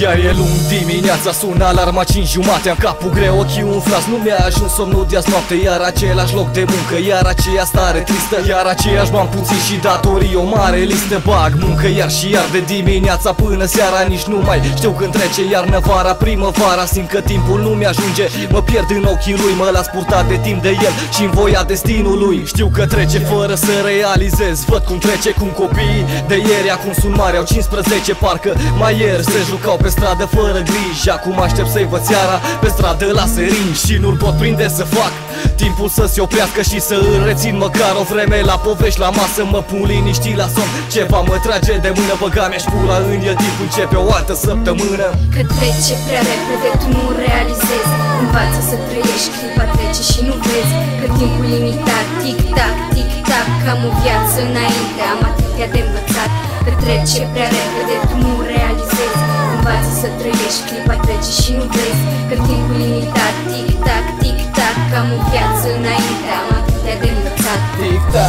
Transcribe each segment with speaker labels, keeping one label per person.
Speaker 1: Iar e lung dimineața, sună alarma 5 jumate Am capul greu, ochii umflați, nu mi-a ajuns somnul de noapte Iar același loc de muncă, iar aceea stare tristă Iar aceiași bani puțin și datorii, o mare listă Bag muncă iar și iar de dimineața până seara Nici nu mai știu când trece iarnă, vara, primăvara Simt că timpul nu mi-ajunge, mă pierd în ochii lui Mă las purtat de timp de el și în voia destinului Știu că trece fără să realizez Văd cum trece, cum copiii de ieri Acum sunt mari, au 15, parcă mai ieri se jucau pe stradă fără griji. Acum aștept să-i văd seara pe stradă la serin Și nu-l pot prinde să fac. Timpul să se oprească și să îl rețin măcar o vreme La povești la masă mă pun liniștit la somn. Ceva mă trage de mână, băga mi-aș pula în el Timp începe o altă săptămână.
Speaker 2: Că trece prea repede, tu nu realizezi. Învață să trăiești, clipa trece și nu vezi. Că timpul limitat, tic-tac, tic-tac Cam o viață înainte, am atâtea de învățat Că trece prea repede, tu nu realizezi Învață să trăiești, clipa trece și nu vezi Că timpul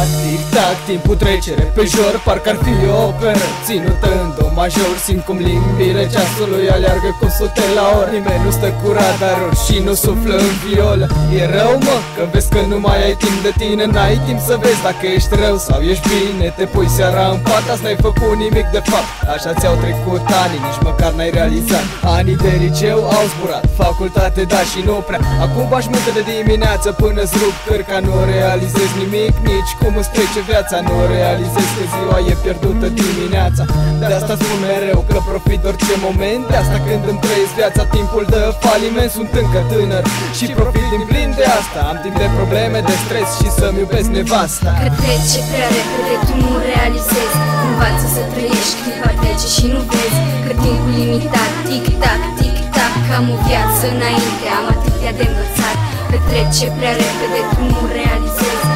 Speaker 3: Tic-tac, tic-tac, timpul trece repejor Parcă ar fi o operă. Ținută în do major Simt cum limbile ceasului aleargă cu sute la ori Nimeni nu stă cu radarul și nu suflă în violă. E rău mă, că vezi că nu mai ai timp de tine N-ai timp să vezi dacă ești rău sau ești bine. Te pui seara în pat, asta n-ai făcut nimic de fapt. Așa ți-au trecut ani, nici măcar n-ai realizat. Anii de liceu au zburat, facultate da și nu prea. Acum bași muncă de dimineață până-ți rup cărca Nu realizezi nimic, nici cum îți trece viața Nu realizezi că ziua e pierdută dimineața. De asta spun mereu că profit orice moment De asta când îmi trăiesc viața timpul de faliment Sunt încă tânăr. Și profit din plin de asta Am timp de probleme, de stres și să-mi iubesc nevasta.
Speaker 2: Că trece prea repede, tu nu realizezi. Învață să trăiești, clipa trece și nu vezi Că timpul limitat, tic-tac, tic-tac Cam o viață înainte, am atâtea de învățat. Că trece prea repede, tu nu realizezi. Învață să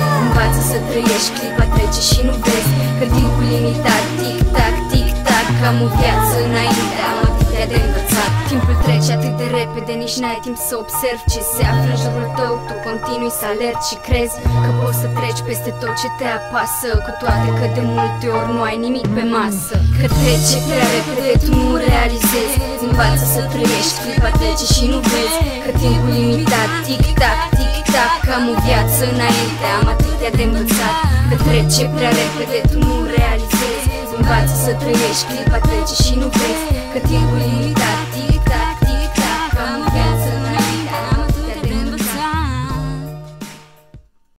Speaker 2: trăiești, clipa trece și nu vezi Că timpul limitat, tic-tac, tic-tac Cam o viață înainte, am atâtea de învățat. Timpul trece atât de repede, nici n-ai timp să observi ce se află în jurul tău. Tu continui să alergi și crezi că poți să treci peste tot ce te apasă. Cu toate că de multe ori nu ai nimic pe masă. Că trece prea repede, tu nu realizezi. Învață să trăiești, clipa trece și nu vezi Că timpul limitat, tic-tac, tic-tac Cam o viață înainte, am atâtea de învățat Că trece prea repede, tu nu realizezi. Învață să trăiești, clipa trece și nu vezi Că timpul limitat